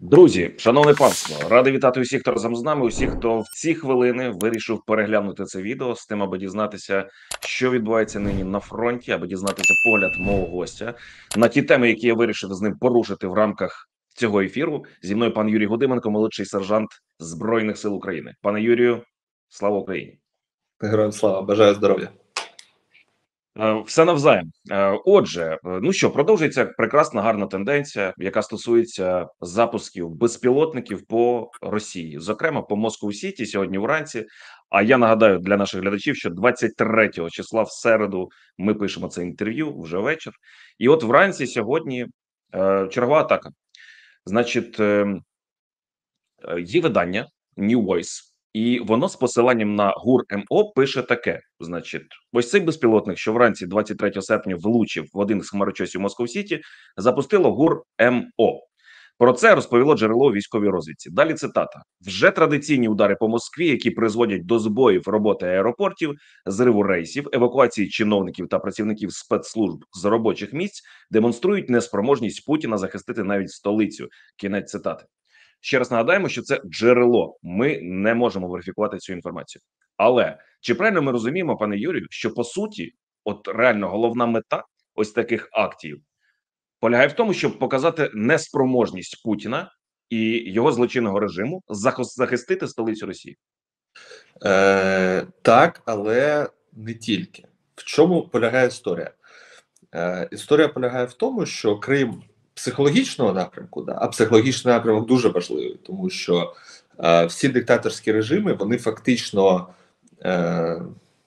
Друзі, шановне панство, радий вітати усіх, хто разом з нами. Усіх, хто в ці хвилини вирішив переглянути це відео з тим, аби дізнатися, що відбувається нині на фронті, аби дізнатися погляд мого гостя на ті теми, які я вирішив з ним порушити в рамках цього ефіру. Зі мною пан Юрій Гудименко, молодший сержант Збройних сил України. Пане Юрію, слава Україні! Героям слава, бажаю здоров'я. Е, все навзаєм. Е, отже, е, ну що продовжується прекрасна гарна тенденція, яка стосується запусків безпілотників по Росії, зокрема по Москву Сіті сьогодні вранці. А я нагадаю для наших глядачів, що 23 числа в середу ми пишемо це інтерв'ю вже вечір. І от вранці сьогодні чергова атака. Значить, є видання New Voice, і воно з посиланням на ГУР МО пише таке: значить, ось цей безпілотник, що вранці 23 серпня влучив в один з хмарочосів Москов Сіті, запустило ГУР МО. Про це розповіло джерело у військовій розвідці. Далі цитата: вже традиційні удари по Москві, які призводять до збоїв роботи аеропортів, зриву рейсів, евакуації чиновників та працівників спецслужб з робочих місць, демонструють неспроможність Путіна захистити навіть столицю. Кінець цитати. Ще раз нагадаємо, що це джерело. Ми не можемо верифікувати цю інформацію. Але чи правильно ми розуміємо, пане Юрію, що по суті, от реально головна мета ось таких актів полягає в тому, щоб показати неспроможність Путіна і його злочинного режиму захистити столицю Росії? Е, Так, але не тільки в чому полягає історія? Е, Історія полягає в тому, що Крим психологічного напрямку, да, а психологічний напрямок дуже важливий, тому що е, всі диктаторські режими вони фактично, е,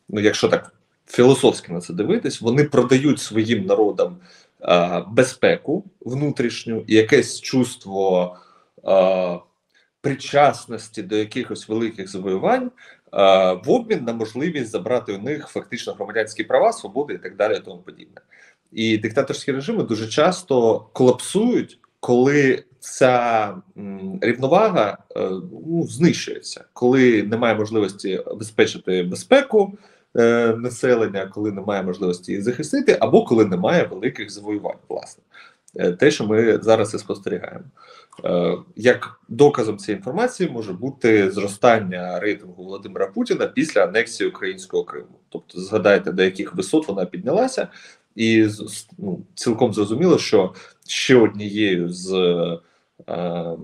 ну якщо так філософськи на це дивитись, вони продають своїм народам е, безпеку внутрішню і якесь чувство е, причасності до якихось великих завоювань. Е, в обмін на можливість забрати у них фактично громадянські права, свободи і так далі, і тому подібне. І диктаторські режими дуже часто колапсують, коли ця рівновага е, ну, знищується, коли немає можливості забезпечити безпеку е, населення, коли немає можливості її захистити, або коли немає великих завоювань, власне. Е, те, що ми зараз і спостерігаємо. Е, як доказом цієї інформації може бути зростання рейтингу Володимира Путіна після анексії українського Криму. Тобто, згадайте, до яких висот вона піднялася, і ну, цілком зрозуміло, що ще однією з е,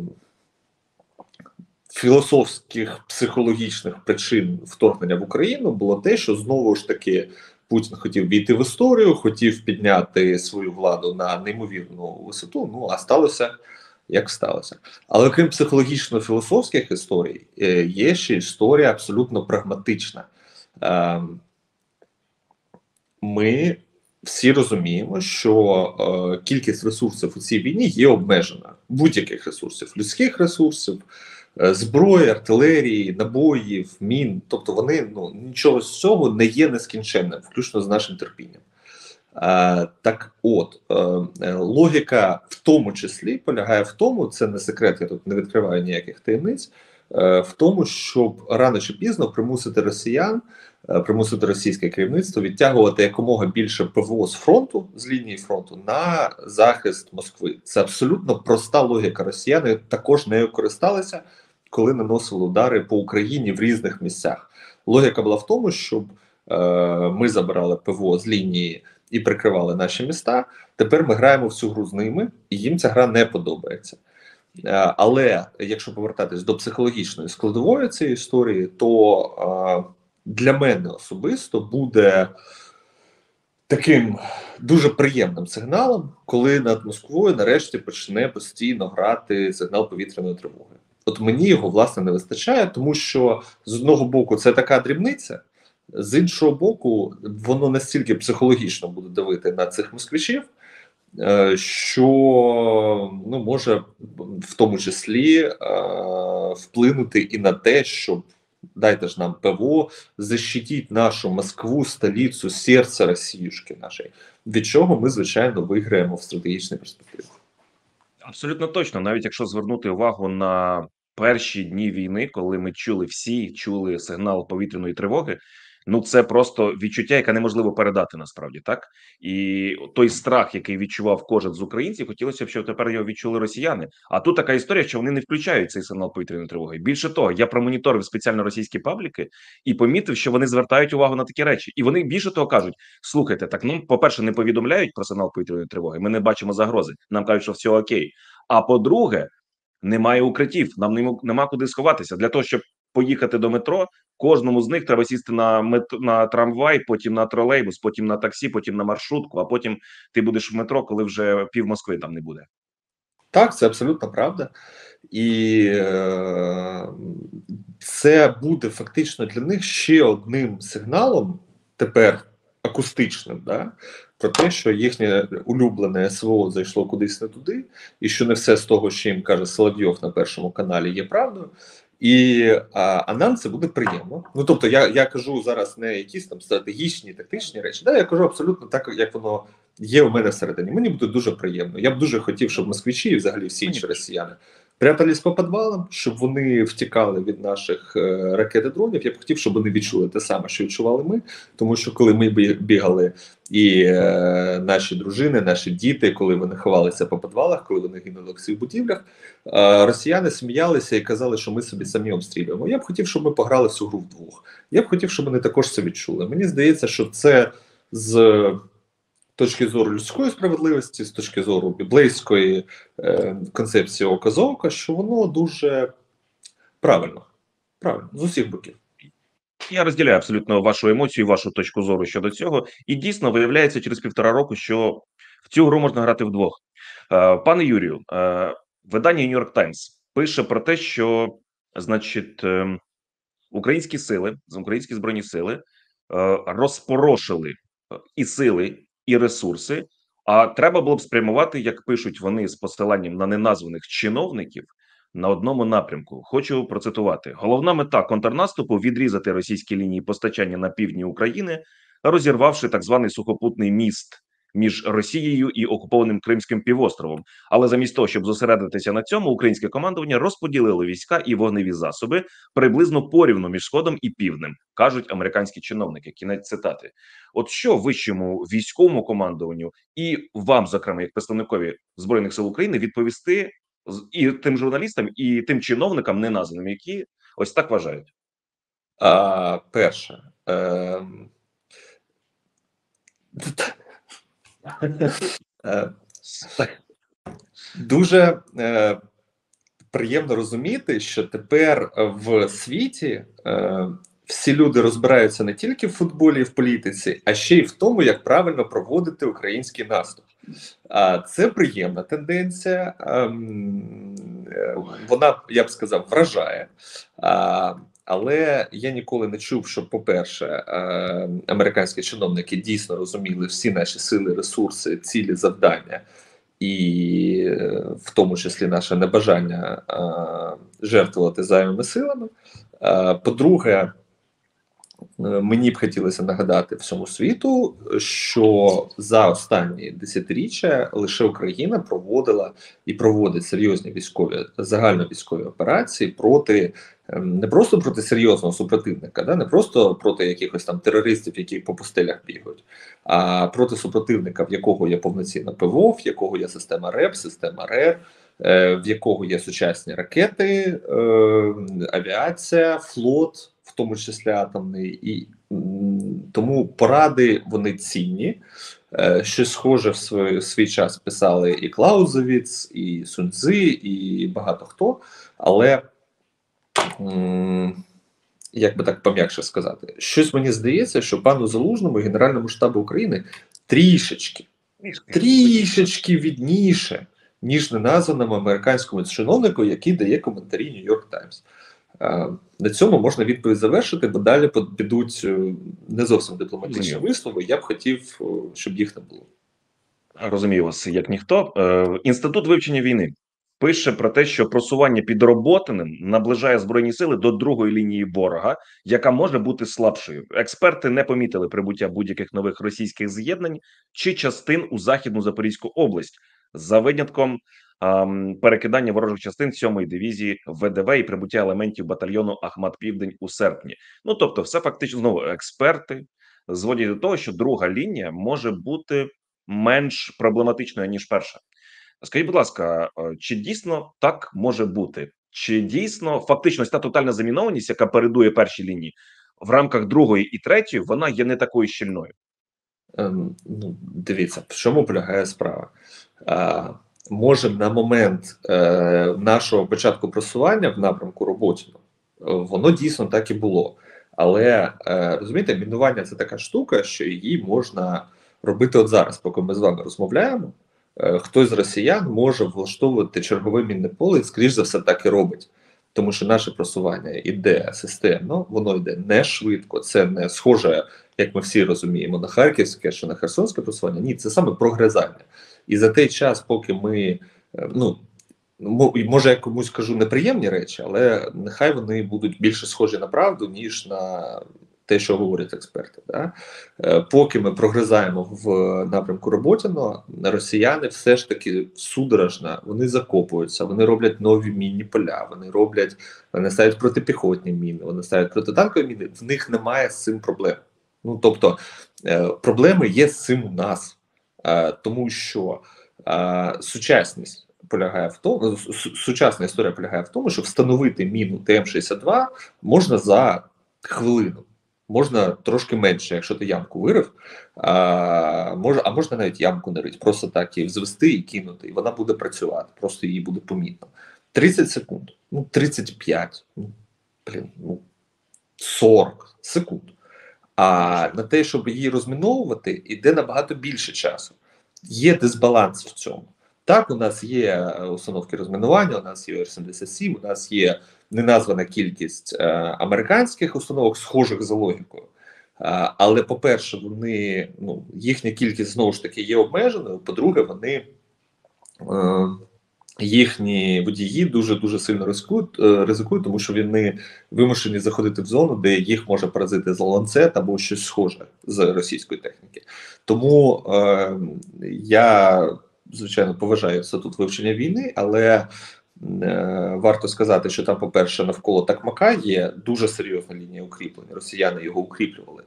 філософських психологічних причин вторгнення в Україну було те, що знову ж таки Путін хотів війти в історію, хотів підняти свою владу на неймовірну висоту. Ну а сталося як сталося. Але крім психологічно-філософських історій, е, є ще історія абсолютно прагматична. Ем, ми всі розуміємо, що е, кількість ресурсів у цій війні є обмежена будь-яких ресурсів, людських ресурсів, е, зброї, артилерії, набоїв, мін. Тобто вони ну нічого з цього не є нескінченним, включно з нашим терпінням. Е, так, от е, е, логіка в тому числі полягає в тому, це не секрет, я тут не відкриваю ніяких таємниць. Е, в тому, щоб рано чи пізно примусити росіян, примусити російське керівництво відтягувати якомога більше ПВО з фронту з лінії фронту на захист Москви. Це абсолютно проста логіка. Росіяни також нею користалися, коли наносили удари по Україні в різних місцях. Логіка була в тому, щоб е, ми забирали ПВО з лінії і прикривали наші міста. Тепер ми граємо в цю гру з ними, і їм ця гра не подобається. Е, але якщо повертатись до психологічної складової цієї історії, то е, для мене особисто буде таким дуже приємним сигналом, коли над Москвою нарешті почне постійно грати сигнал повітряної тривоги. От мені його власне не вистачає, тому що з одного боку це така дрібниця, з іншого боку, воно настільки психологічно буде давити на цих москвичів. Е, що ну, може в тому числі е, вплинути і на те, щоб дайте ж нам ПВО, защитіть нашу Москву, столицю, серце Росіюшки нашої, від чого ми, звичайно, виграємо в стратегічній перспективі. Абсолютно точно, навіть якщо звернути увагу на перші дні війни, коли ми чули всі чули сигнал повітряної тривоги, Ну це просто відчуття, яке неможливо передати насправді так. І той страх, який відчував кожен з українців, хотілося б, щоб тепер його відчули росіяни. А тут така історія, що вони не включають цей сигнал повітряної тривоги. Більше того, я промоніторив спеціально російські пабліки і помітив, що вони звертають увагу на такі речі, і вони більше того кажуть: слухайте, так ну, по перше, не повідомляють про сигнал повітряної тривоги. Ми не бачимо загрози. Нам кажуть, що все окей. А по-друге, немає укриттів. Нам нема, куди сховатися для того, щоб поїхати до метро. Кожному з них треба сісти на мет... на трамвай, потім на тролейбус, потім на таксі, потім на маршрутку. А потім ти будеш в метро, коли вже пів Москви там не буде. Так, це абсолютно правда, і е, це буде фактично для них ще одним сигналом тепер акустичним, да, про те, що їхнє улюблене СВО зайшло кудись не туди, і що не все з того, що їм каже Соловйов на першому каналі, є правдою. І а, а нам це буде приємно. Ну тобто, я я кажу зараз не якісь там стратегічні, тактичні речі. Да, я кажу абсолютно так, як воно є у мене всередині. Мені буде дуже приємно. Я б дуже хотів, щоб москвичі і взагалі всі інші росіяни прятались по підвалам, щоб вони втікали від наших е, ракет і дронів. Я б хотів, щоб вони відчули те саме, що відчували ми. Тому що коли ми бігали, і е, наші дружини, наші діти, коли вони ховалися по підвалах, коли вони гинули в цих будівлях, е, росіяни сміялися і казали, що ми собі самі обстрілюємо. Я б хотів, щоб ми пограли всю гру вдвох. Я б хотів, щоб вони також це відчули. Мені здається, що це з точки зору людської справедливості, з точки зору біблейської е, концепції ока що воно дуже правильно, правильно з усіх боків. Я розділяю абсолютно вашу емоцію, вашу точку зору щодо цього, і дійсно виявляється через півтора року, що в цю гру можна грати вдвох. Е, пане Юрію, е, видання New York Times пише про те, що значить е, українські сили, українські збройні сили розпорошили і сили, і ресурси. А треба було б спрямувати, як пишуть вони з посиланням на неназваних чиновників на одному напрямку. Хочу процитувати: головна мета контрнаступу відрізати російські лінії постачання на півдні України, розірвавши так званий сухопутний міст між Росією і окупованим Кримським півостровом. Але замість того, щоб зосередитися на цьому, українське командування розподілило війська і вогневі засоби приблизно порівну між сходом і півднем, кажуть американські чиновники. Кінець цитати: от що вищому військовому командуванню і вам, зокрема, як представникові збройних сил України, відповісти і тим журналістам, і тим чиновникам, неназваним, які ось так вважають. А, Перше. Е... Е, дуже е, приємно розуміти, що тепер в світі е, всі люди розбираються не тільки в футболі і в політиці, а ще й в тому, як правильно проводити український наступ. Це приємна тенденція, ем, вона я б сказав вражає. Але я ніколи не чув, що, по-перше, е, американські чиновники дійсно розуміли всі наші сили, ресурси, цілі завдання, і е, в тому числі наше небажання е, жертвувати зайвими силами. По-друге, Мені б хотілося нагадати всьому світу, що за останні десятиріччя лише Україна проводила і проводить серйозні військові загальновійськові операції проти ем, не просто проти серйозного супротивника, да не просто проти якихось там терористів, які по пустелях бігають, а проти супротивника, в якого є повноцінна ПВО, в якого є система РЕП, система РЕР. Е, в якого є сучасні ракети, ем, авіація, флот в тому числі атомний, і тому поради вони цінні. Е, щось схоже в свій, свій час писали і Клаузевіц, і Сунцзи, і багато хто. Але як би так пом'якше сказати, щось мені здається, що пану Залужному Генеральному штабу України трішечки трішечки відніше, ніж неназваному американському чиновнику, який дає коментарі Нью-Йорк Таймс. На цьому можна відповідь завершити, бо далі підуть е, не зовсім дипломатичні вислови. Я б хотів, щоб їх не було. Розумію вас, як ніхто. Е, Інститут вивчення війни пише про те, що просування підроботаним наближає збройні сили до другої лінії ворога, яка може бути слабшою. Експерти не помітили прибуття будь-яких нових російських з'єднань чи частин у західну Запорізьку область за винятком перекидання ворожих частин 7-ї дивізії ВДВ і прибуття елементів батальйону Ахмат Південь у серпні. Ну тобто, все фактично знову експерти зводять до того, що друга лінія може бути менш проблематичною ніж перша. Скажіть, будь ласка, е, чи дійсно так може бути? Чи дійсно фактично та тотальна замінованість, яка передує першій лінії в рамках другої і третьої, вона є не такою щільною? Ем, ну, дивіться, в чому полягає справа. А, може, на момент е, нашого початку просування в напрямку Роботіно, воно дійсно так і було. Але е, розумієте, мінування це така штука, що її можна робити от зараз, поки ми з вами розмовляємо. Е, хтось з росіян може влаштовувати чергове мінне поле, і скоріш за все так і робить. Тому що наше просування іде системно, воно йде не швидко. Це не схоже, як ми всі розуміємо, на харківське чи на херсонське просування. Ні, це саме прогризання. І за той час, поки ми е, ну може я комусь кажу неприємні речі, але нехай вони будуть більше схожі на правду, ніж на те, що говорять експерти. Да? Е, поки ми прогризаємо в напрямку Роботіно, росіяни все ж таки судорожно вони закопуються, вони роблять нові мінні поля, вони роблять, вони ставлять протипіхотні міни, вони ставлять протитанкові міни. В них немає з цим проблем. Ну тобто е, проблеми є з цим у нас, е, тому що сучасність. Полягає в тому, сучасна історія полягає в тому, що встановити міну ТМ-62 можна за хвилину можна трошки менше, якщо ти ямку вирив, а може, а можна навіть ямку не просто так її взвести і кинути, і вона буде працювати, просто її буде помітно. 30 секунд, ну 35, ну блін, ну 40 секунд. А на те, щоб її розміновувати, йде набагато більше часу. Є дисбаланс в цьому. Так, у нас є установки розмінування, у нас є Р-77, у нас є неназвана кількість е, американських установок, схожих за логікою. Е, але по-перше, вони ну їхня кількість знову ж таки є обмеженою. По-друге, вони е, їхні водії дуже дуже сильно ризикують, е, ризикують, тому що вони вимушені заходити в зону, де їх може поразити ланцет або щось схоже з російської техніки. Тому е, я звичайно поважаю статут вивчення війни, але Е, варто сказати, що там, по-перше, навколо Такмака є дуже серйозна лінія укріплення. Росіяни його укріплювали.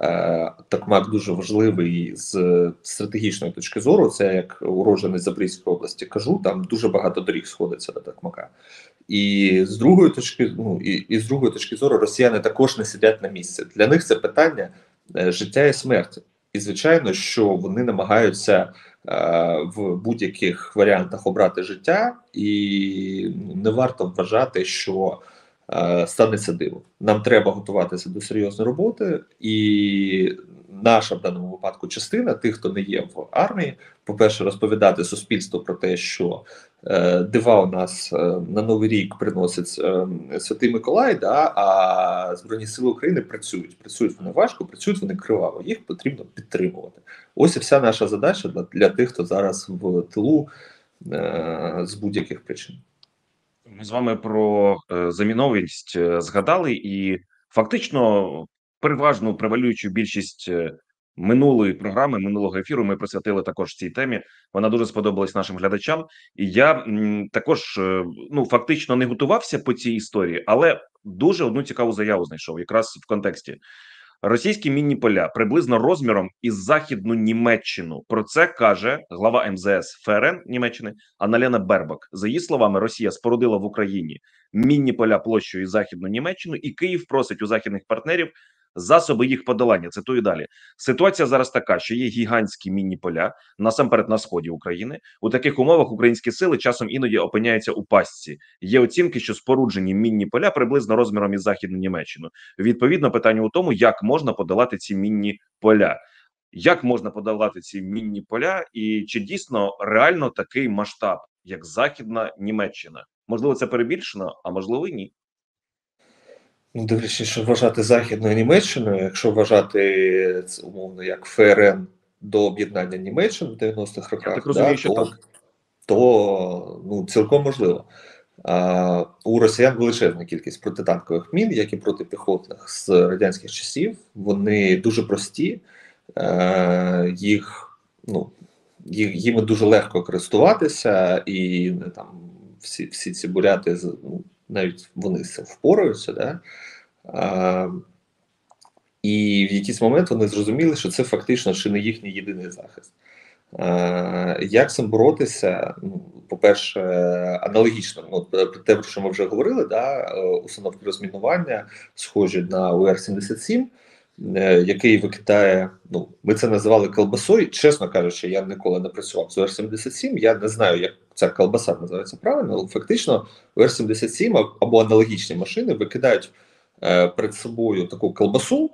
Е, Такмак дуже важливий з стратегічної точки зору. Це як уроджений Запорізької області кажу. Там дуже багато доріг сходиться до Такмака. І з другої точки, ну і, і з другої точки зору, росіяни також не сидять на місці. Для них це питання е, життя і смерті. І звичайно, що вони намагаються Е, в будь-яких варіантах обрати життя, і не варто вважати, що станеться диво. Нам треба готуватися до серйозної роботи, і наша в даному випадку частина тих, хто не є в армії, по перше, розповідати суспільству про те, що е, дива у нас е, на новий рік приносить е, Святий Миколай, да, а Збройні Сили України працюють. Працюють вони важко, працюють вони криваво. Їх потрібно підтримувати. Ось і вся наша задача для, для тих, хто зараз в тилу е, з будь-яких причин. Ми з вами про е, заміновість е, згадали, і фактично переважну превалюючу більшість е, минулої програми, минулого ефіру ми присвятили також цій темі. Вона дуже сподобалась нашим глядачам, і я також ну фактично не готувався по цій історії, але дуже одну цікаву заяву знайшов якраз в контексті. Російські мінні поля приблизно розміром із західну Німеччину. Про це каже глава МЗС ФРН Німеччини Аналена Бербак. За її словами, Росія спорудила в Україні мінні поля площею західну Німеччину, і Київ просить у західних партнерів засоби їх подолання. Цитую далі. Ситуація зараз така, що є гігантські мінні поля насамперед на сході України. У таких умовах українські сили часом іноді опиняються у пастці. Є оцінки, що споруджені мінні поля приблизно розміром із західну Німеччину. Відповідно, питання у тому, як можна подолати ці мінні поля. Як можна подолати ці мінні поля, і чи дійсно реально такий масштаб, як Західна Німеччина? Можливо, це перебільшено, а можливо, і ні. Ну, дивлячись, що вважати Західною Німеччиною, якщо вважати це умовно як ФРН до об'єднання Німеччини в 90-х роках, так розумію, да, що то, так. то ну, цілком можливо. А, У росіян величезна кількість протитанкових мін, як і протипіхотних з радянських часів. Вони дуже прості, а, їх ну, їми дуже легко користуватися, і там всі всі ці буряти ну, навіть вони впораються. Да? А, І в якийсь момент вони зрозуміли, що це фактично чи не їхній єдиний захист. Як цим боротися? Ну, По-перше, аналогічно, ну, те, про що ми вже говорили, да, установки розмінування схожі на УР-77. Е, який викидає, ну ми це називали колбасою. Чесно кажучи, я ніколи не працював з УР-77, Я не знаю, як ця колбаса називається правильно, фактично УР-77 або аналогічні машини викидають е, перед собою таку колбасу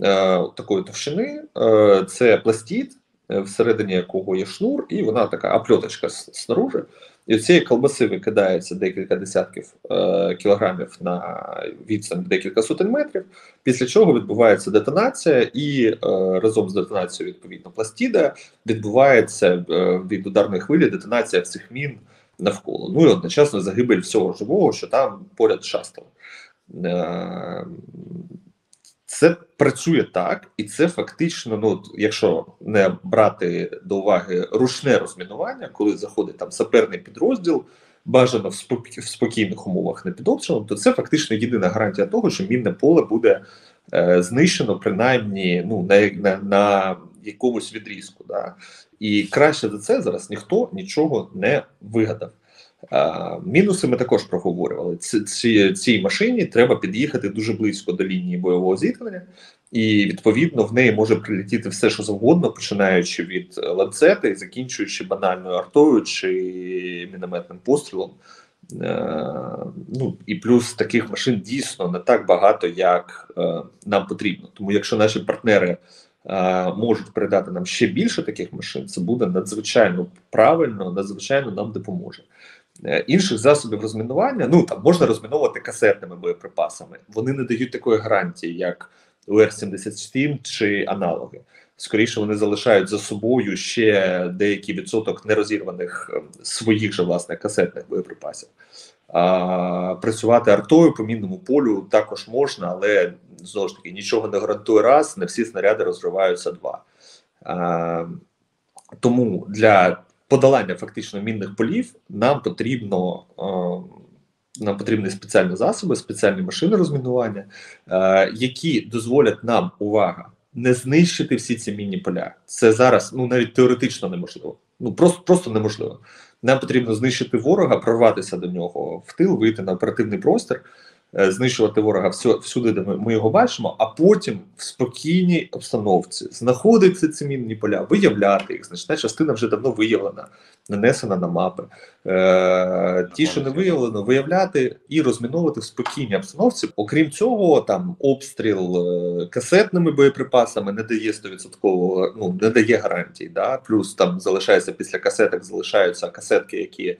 е, такої товщини. Е, це пластід, е, всередині якого є шнур, і вона така опльоточка снаружи. І цієї колбаси викидається декілька десятків е, кілограмів на відстань декілька сотень метрів, після чого відбувається детонація, і е, разом з детонацією, відповідно, пластіда відбувається е, від ударної хвилі детонація всіх мін навколо. Ну і одночасно загибель всього живого, що там поряд шастало. Е, це працює так, і це фактично, ну якщо не брати до уваги ручне розмінування, коли заходить там саперний підрозділ, бажано в, спокій, в спокійних умовах не під обстрілом, то це фактично єдина гарантія того, що мінне поле буде е, знищено принаймні ну на на, на якомусь відрізку. Да? І краще за це зараз ніхто нічого не вигадав. Мінуси ми також проговорювали. Ці, ці, цій машині треба під'їхати дуже близько до лінії бойового зіткнення, і відповідно в неї може прилетіти все, що завгодно, починаючи від ланцети, закінчуючи банальною артою чи мінометним пострілом. Е, ну і плюс таких машин дійсно не так багато, як е, нам потрібно. Тому якщо наші партнери е, можуть передати нам ще більше таких машин, це буде надзвичайно правильно, надзвичайно нам допоможе. Е, інших засобів розмінування ну там можна розміновувати касетними боєприпасами. Вони не дають такої гарантії, як УР-77 чи аналоги. Скоріше вони залишають за собою ще деякий відсоток нерозірваних ем, своїх же власне касетних боєприпасів. А, Працювати артою по мінному полю також можна, але знову ж таки нічого не гарантує раз. Не всі снаряди розриваються два. А, Тому для подолання фактично мінних полів нам потрібно. Е, нам потрібні спеціальні засоби, спеціальні машини розмінування, е, які дозволять нам увага не знищити всі ці мінні поля. Це зараз ну навіть теоретично неможливо. Ну просто просто неможливо. Нам потрібно знищити ворога, прорватися до нього в тил, вийти на оперативний простір. Е, знищувати ворога всюди, де ми, його бачимо, а потім в спокійній обстановці знаходити ці мінні поля, виявляти їх. Значна частина вже давно виявлена, нанесена на мапи. Е, Ті, що не виявлено, виявляти і розміновувати в спокійній обстановці. Окрім цього, там обстріл е, касетними боєприпасами не дає 100%, ну не дає гарантій. Да? Плюс там залишається після касеток, залишаються касетки, які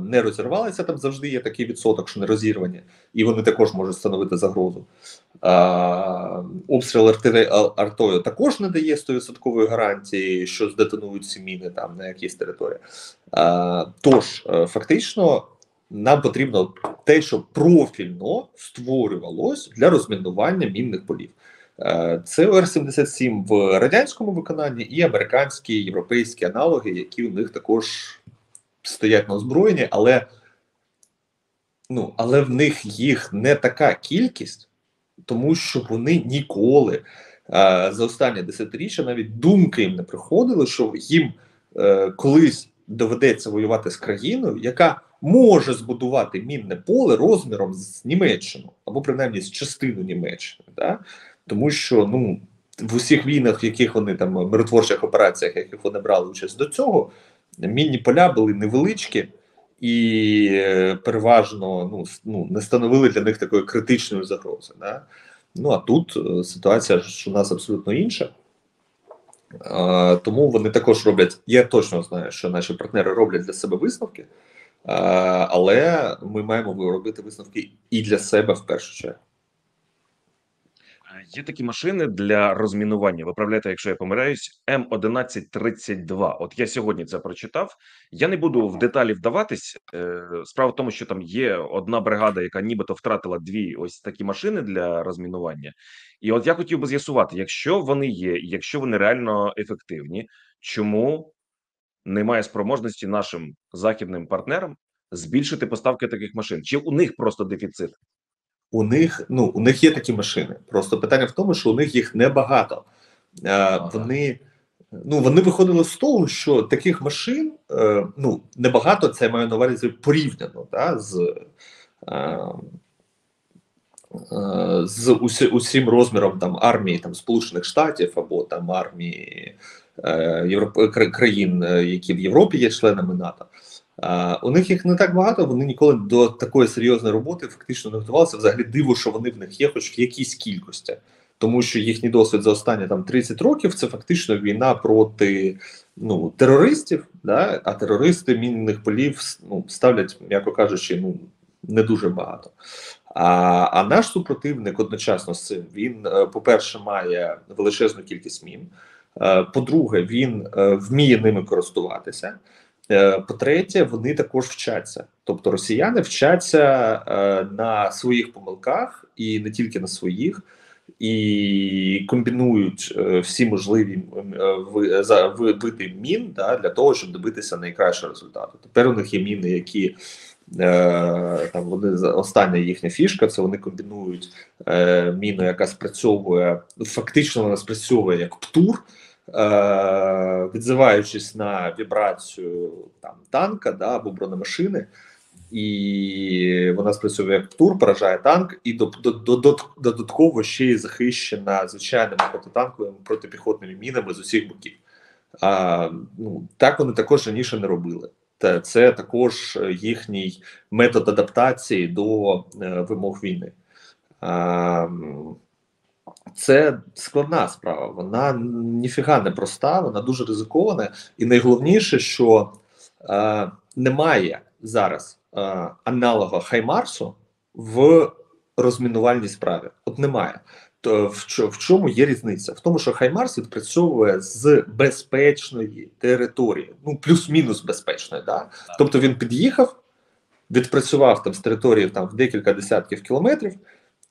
не розірвалися, там завжди є такий відсоток, що не розірвані, і вони також можуть становити загрозу. Обстріл артою також не дає 100% гарантії, що здетонують ці міни там на якійсь території. Тож, е, фактично, нам потрібно те, що профільно створювалось для розмінування мінних полів. Е, це ОР-77 в радянському виконанні і американські європейські аналоги, які у них також стоять на озброєнні, але ну, але в них їх не така кількість, тому що вони ніколи а, за останні десятиріччя навіть думки їм не приходили, що їм е, колись доведеться воювати з країною, яка може збудувати мінне поле розміром з Німеччину або принаймні з частину Німеччини. Да? Тому що ну в усіх війнах, в яких вони там миротворчих операціях, яких вони брали участь до цього, мінні поля були невеличкі і е, переважно ну, ну, не становили для них такої критичної загрози. Да? Ну а тут е, ситуація ж у нас абсолютно інша. А, Тому вони також роблять. Я точно знаю, що наші партнери роблять для себе висновки, а, але ми маємо робити висновки і для себе в першу чергу. Є такі машини для розмінування. Виправляйте, якщо я помиляюсь, М1132. От я сьогодні це прочитав. Я не буду в деталі вдаватись. Е, Справа в тому, що там є одна бригада, яка нібито втратила дві ось такі машини для розмінування. І от я хотів би з'ясувати, якщо вони є, якщо вони реально ефективні, чому немає спроможності нашим західним партнерам збільшити поставки таких машин? Чи у них просто дефіцит? У них ну у них є такі машини. Просто питання в тому, що у них їх небагато. Е, Ага. Вони ну вони виходили з того, що таких машин е, ну небагато. Це я маю на увазі порівняно да, з. Е, з усі, усім розміром там армії там Сполучених Штатів або там армії е, Європ... країн, які в Європі є членами НАТО. У них їх не так багато. Вони ніколи до такої серйозної роботи фактично не готувалися. Взагалі диво, що вони в них є, хоч в якійсь кількості, тому що їхній досвід за останні там 30 років це фактично війна проти ну терористів. Да? А терористи мінних полів ну, ставлять, м'яко кажучи, ну не дуже багато. А, а наш супротивник одночасно з цим він, е, по-перше, має величезну кількість мін. Е, По-друге, він е, вміє ними користуватися. Е, По-третє, вони також вчаться. Тобто росіяни вчаться е, на своїх помилках і не тільки на своїх, і комбінують е, всі можливі е, ви- за- ви- види мін да, для того, щоб добитися найкращого результату. Тепер у них є міни, які там вони остання їхня фішка, це вони комбінують міну, яка спрацьовує фактично вона спрацьовує як птур. Е, відзиваючись на вібрацію там танка да, або бронемашини, і вона спрацьовує як птур, поражає танк, і до, до, до, до- додатково ще й захищена звичайними протитанковими протипіхотними мінами з усіх боків. А, ну, так вони також раніше не робили. Та це також їхній метод адаптації до е, вимог війни. А, це складна справа. Вона ніфіга не проста, вона дуже ризикована. І найголовніше, що е, немає зараз е, аналога Хаймарсу в розмінувальній справі. От немає. То в, в чому є різниця? В тому, що Хаймарс відпрацьовує з безпечної території, ну плюс-мінус безпечної. Да? Тобто він під'їхав, відпрацював там з території там в декілька десятків кілометрів.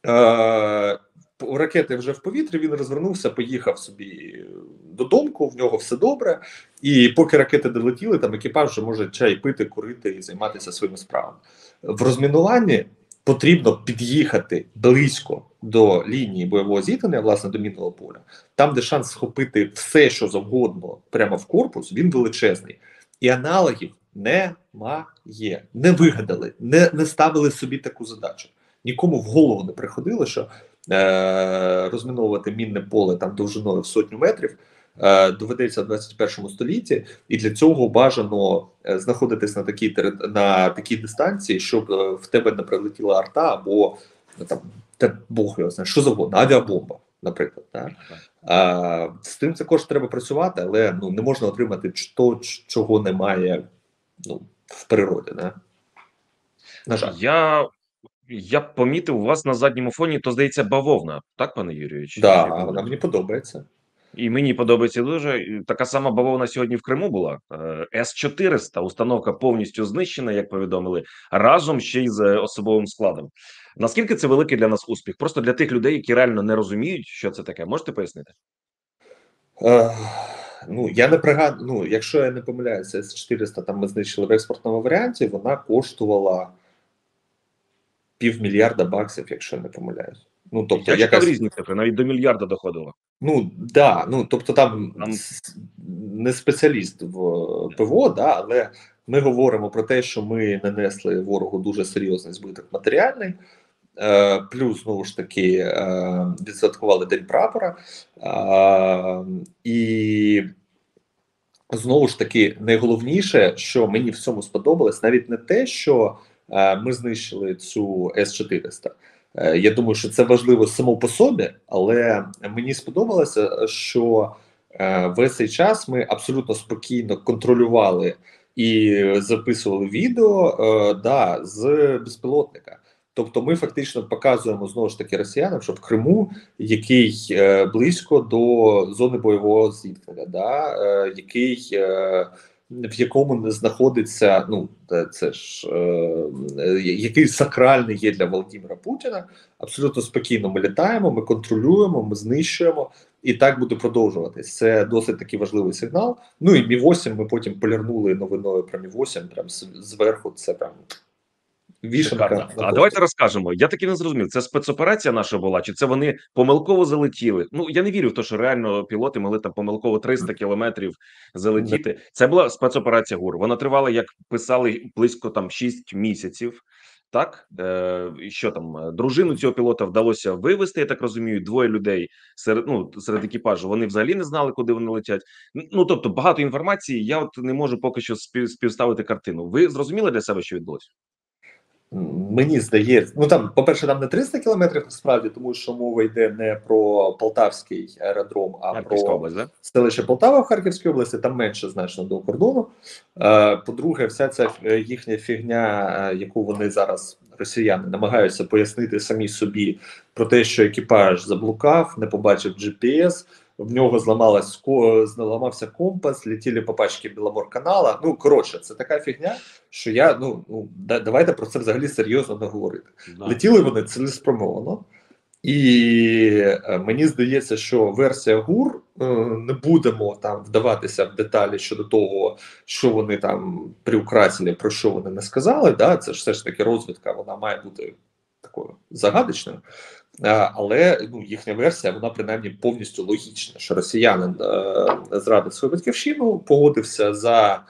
Е, ракети вже в повітрі, він розвернувся, поїхав собі додому, в нього все добре. І поки ракети долетіли, там екіпаж вже може чай пити, курити і займатися своїми справами. В розмінуванні потрібно під'їхати близько до лінії бойового зіткнення, власне, до мінного поля, там, де шанс схопити все, що завгодно, прямо в корпус, він величезний. І аналогів немає. Не вигадали, не, не ставили собі таку задачу. Нікому в голову не приходило, що е, розміновувати мінне поле там довжиною в сотню метрів е, доведеться в 21 столітті, і для цього бажано е, знаходитись на такій на такій дистанції, щоб е, в тебе не прилетіла арта або там та Бог його знає, що завгодно, авіабомба, наприклад. Да? А, з тим також треба працювати, але ну не можна отримати то, чого немає ну, в природі. Да? На жаль. Я, я помітив у вас на задньому фоні, то здається, бавовна, так, пане Юрію? Чи- Да, вона мені подобається. І мені подобається дуже. Така сама бавовна сьогодні в Криму була. Е, С-400, установка повністю знищена, як повідомили, разом ще й з е, особовим складом. Наскільки це великий для нас успіх? Просто для тих людей, які реально не розуміють, що це таке. Можете пояснити? Е, ну, я не пригадую, ну, якщо я не помиляюся, С-400 там ми знищили в експортному варіанті, вона коштувала півмільярда баксів, якщо не помиляюсь. Ну, тобто, я якась, різні цифри, навіть до мільярда доходило. ну, да, ну, тобто там Там- не спеціаліст в ПВО, да, але ми говоримо про те, що ми нанесли ворогу дуже серйозний збиток матеріальний. Е, плюс, знову ж таки, е, відсвяткували День прапора. Е, і знову ж таки, найголовніше, що мені в цьому сподобалось, навіть не те, що ми знищили цю С-400. Е, я думаю, що це важливо само по собі, але мені сподобалося, що е, весь цей час ми абсолютно спокійно контролювали і записували відео е, да, з безпілотника. Тобто, ми фактично показуємо знову ж таки росіянам, що в Криму, який е, близько до зони бойового зіткнення, да, е, який е, в якому не знаходиться, ну це ж е, який сакральний є для Володимира Путіна. Абсолютно спокійно ми літаємо, ми контролюємо, ми знищуємо, і так буде продовжуватись. Це досить такий важливий сигнал. Ну і Мі 8 Ми потім полірнули новиною про Мі 8 Прям зверху. Це прям Вішенка. А давайте розкажемо. Я таки не зрозумів. Це спецоперація наша була, чи це вони помилково залетіли? Ну я не вірю в те, що реально пілоти могли там помилково 300 кілометрів залетіти. Це була спецоперація ГУР. Вона тривала, як писали, близько там 6 місяців. Так, е, що там е, дружину цього пілота вдалося вивести. Я так розумію, двоє людей серед ну серед екіпажу. Вони взагалі не знали, куди вони летять. Ну тобто багато інформації. Я от не можу поки що співставити картину. Ви зрозуміли для себе, що відбулося? Мені здається, ну там, по-перше, там не 300 кілометрів насправді, тому що мова йде не про Полтавський аеродром, а Харківська про область, да? селище Полтава в Харківській області, там менше значно до кордону. Е, по-друге, вся ця е, їхня фігня, е, яку вони зараз росіяни намагаються пояснити самі собі про те, що екіпаж заблукав, не побачив GPS, в нього зламалась зламався компас, летіли по пачці Біломор-канала. Ну коротше, це така фігня, що я ну ну да, давайте про це взагалі серйозно не говорити. Да. Летіли вони цілеспрямовано, і е, мені здається, що версія ГУР е, не будемо там вдаватися в деталі щодо того, що вони там приукрасили, про що вони не сказали. Да, Це ж все ж таки розвідка, вона має бути такою загадочною. Але ну, їхня версія, вона принаймні повністю логічна, що росіянин е, зрадив свою батьківщину, погодився за е,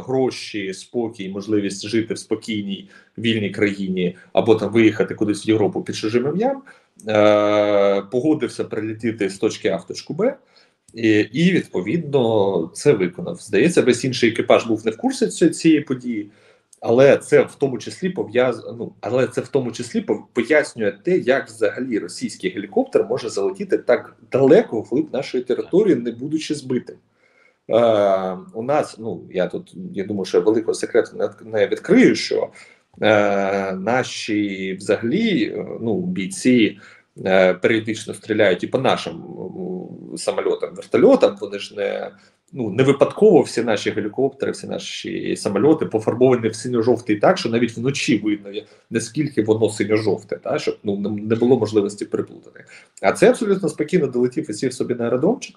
гроші, спокій, можливість жити в спокійній вільній країні або там виїхати кудись в Європу під чужим ім'ям, е, погодився прилетіти з точки А в точку Б. І, і відповідно це виконав. Здається, весь інший екіпаж був не в курсі цієї події. Але це в тому числі пов'язано, ну, але це в тому числі пояснює те, як взагалі російський гелікоптер може залетіти так далеко в глиб нашої території, не будучи збитим. Е, У нас, ну я тут я думаю, що великого секрету не, відкрию, що е, наші взагалі ну, бійці е, періодично стріляють і по нашим самольотам, вертольотам. Вони ж не ну не випадково всі наші гелікоптери, всі наші самольоти пофарбовані в синьо-жовтий так, що навіть вночі видно наскільки воно синьо-жовте, та щоб ну не було можливості приплутати. А це абсолютно спокійно долетів і сів собі на аеродромчик.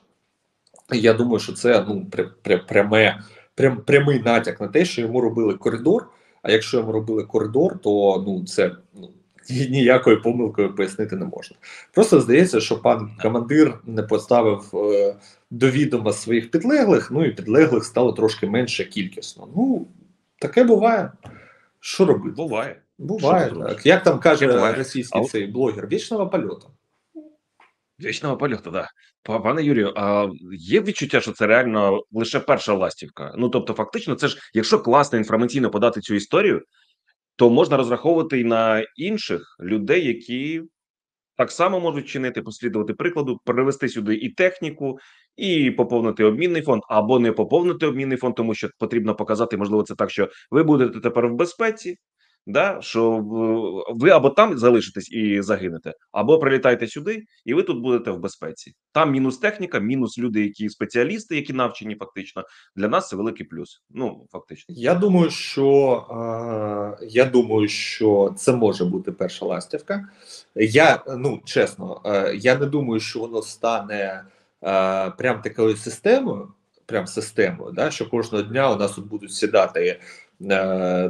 Я думаю, що це ну пряме, прям, прямий натяк на те, що йому робили коридор. А якщо йому робили коридор, то ну це ну ніякою помилкою пояснити не можна. Просто здається, що пан командир не поставив е, до відома своїх підлеглих, ну і підлеглих стало трошки менше кількісно. Ну, таке буває. Що робити? Буває. Буває так. Як там каже буває. російський а... цей блогер, вічного польоту. Вічного польоту, так. Да. Пане Юрію, а є відчуття, що це реально лише перша ластівка? Ну тобто, фактично, це ж якщо класно інформаційно подати цю історію, то можна розраховувати і на інших людей, які так само можуть чинити, послідувати прикладу, перевести сюди і техніку, і поповнити обмінний фонд, або не поповнити обмінний фонд, тому що потрібно показати, можливо, це так, що ви будете тепер в безпеці, да, що ви або там залишитесь і загинете, або прилітайте сюди, і ви тут будете в безпеці. Там мінус техніка, мінус люди, які спеціалісти, які навчені, фактично для нас це великий плюс. Ну фактично, я думаю, що е, я думаю, що це може бути перша ластівка. Я ну чесно, е, я не думаю, що воно стане е, прям такою системою. Прям системою, да, що кожного дня у нас тут будуть сідати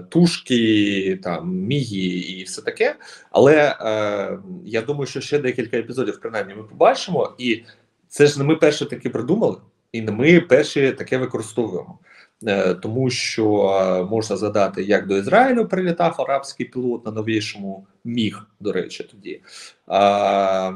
тушки, там мігі і все таке. Але е, я думаю, що ще декілька епізодів принаймні ми побачимо, і це ж не ми перші таки придумали, і не ми перші таке використовуємо. Е, тому що е, можна згадати, як до Ізраїлю прилітав арабський пілот на новішому міг, до речі, тоді, а,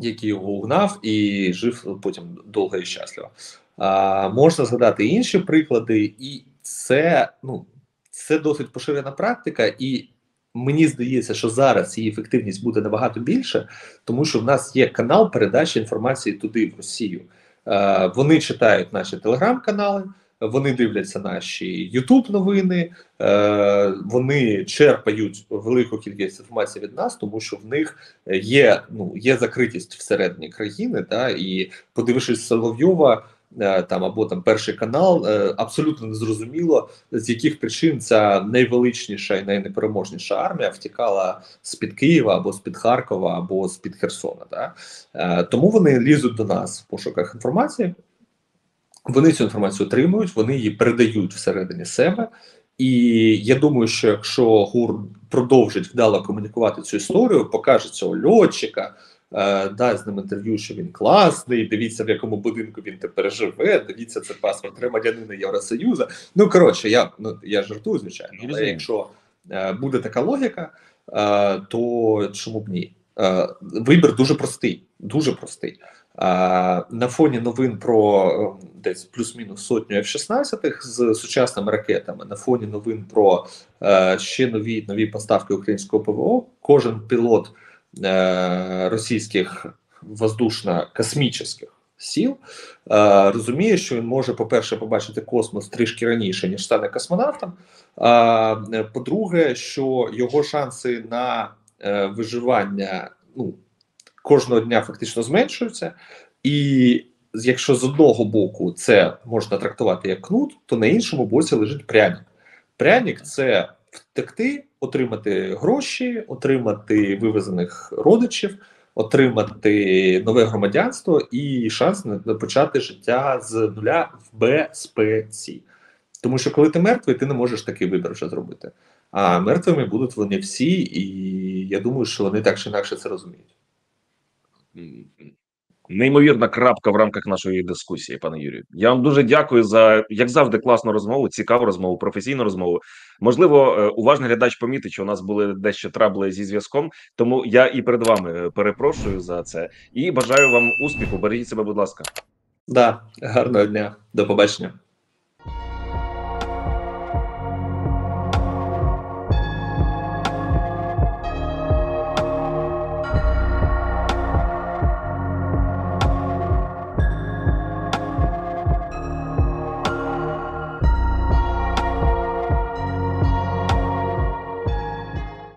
який його угнав і жив потім довго і щасливо. А, Можна згадати інші приклади, і це ну це досить поширена практика, і мені здається, що зараз її ефективність буде набагато більше, тому що в нас є канал передачі інформації туди, в Росію. Е, Вони читають наші телеграм-канали. вони дивляться наші YouTube новини, е, вони черпають велику кількість інформації від нас, тому що в них є ну є закритість всередині країни, та і подивившись Соловйова. Е, Там або там перший канал е, абсолютно незрозуміло, з яких причин ця найвеличніша і найнепереможніша армія втікала з під Києва або з під Харкова, або з під Херсона. Да? Е, Тому вони лізуть до нас в пошуках інформації. Вони цю інформацію отримують, вони її передають всередині себе. І я думаю, що якщо ГУР продовжить вдало комунікувати цю історію, покаже цього льотчика, дасть з ним інтерв'ю, що він класний. Дивіться, в якому будинку він тепер живе. Дивіться, це паспорт громадянина Євросоюзу. Ну коротше, я ну я жартую, звичайно. Але якщо е, буде така логіка, е, то чому б ні? Е, вибір дуже простий, дуже простий. На фоні новин про е, десь плюс-мінус сотню F-16 з сучасними ракетами, на фоні новин про е, ще нові нові поставки українського ПВО, кожен пілот е, російських воздушно-космічних сіл е, розуміє, що він може, по-перше, побачити космос трішки раніше, ніж стане космонавтом. Е, по-друге, що його шанси на виживання ну, кожного дня фактично зменшуються, і якщо з одного боку це можна трактувати як кнут, то на іншому боці лежить пряник. Пряник це втекти, отримати гроші, отримати вивезених родичів, отримати нове громадянство і шанс почати життя з нуля в безпеці. Тому що коли ти мертвий, ти не можеш такий вибір вже зробити. А мертвими будуть вони всі, і я думаю, що вони так чи інакше це розуміють. Неймовірна крапка в рамках нашої дискусії, пане Юрію. Я вам дуже дякую за як завжди класну розмову, цікаву розмову, професійну розмову. Можливо, е, уважний глядач помітить, що у нас були дещо трабли зі зв'язком. Тому я і перед вами е, перепрошую за це і бажаю вам успіху. Бережіть себе, будь ласка. Да, гарного дня, до побачення.